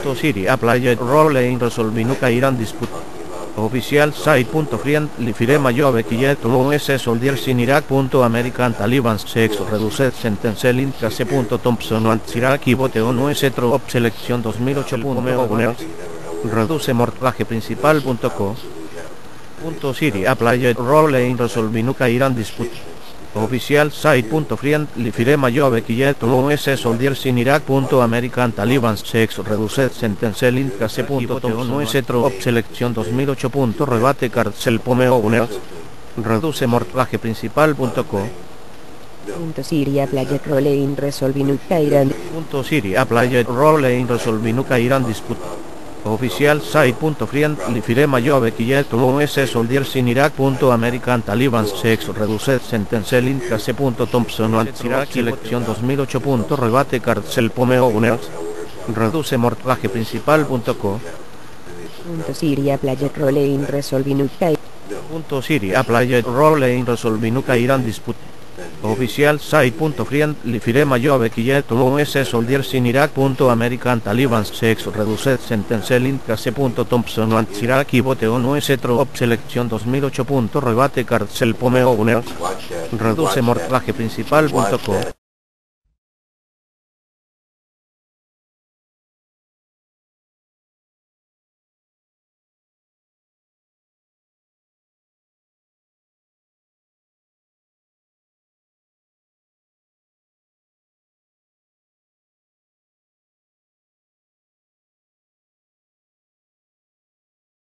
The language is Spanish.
Punto Siria Playa Role in Resolvinuca Iran Dispute Oficial site.friend firema Jove Kiyet US Soldier sin Irak. American Taliban Sex Reduced Sentence Link Case. Thompson and Irak y Bote ONU S Op Selección 2008. Reduce mortaje principal.co Punto Siria Playa Role in Resolvinuca Iran Dispute Oficial site.friend firema Jove Kiyet US Soldier sin Irak. American Taliban Sex Reduced Sentence Link. ONU S Op Selección 2008. Rebate Carcel Pomeo Uners Reduce mortaje principal.co Punto Siria Playa Role in Resolvinuca Iran Punto Siria Playa Role in Resolvinuca Iran Dispute Oficial site.friend firema Jove Kiyet US Soldier sin Irak. American Taliban Sex Reduced Sentence Link. Thompson and Irak Selección 2008. Rebate Carcel Pomeo Uners Reduce mortaje principal.co Punto Siria Playa Role in Resolvinuca Punto Siria Playa Role in Resolvinuca Iran Dispute Oficial site.friend firema Jove Kiyet US Soldier sin Irak. American Taliban Sex Reduced Sentence Link Case. Thompson and Irak y Bote ONU S Op Selección 2008. Rebate Carcel Pomeo Reduce mortaje principal.co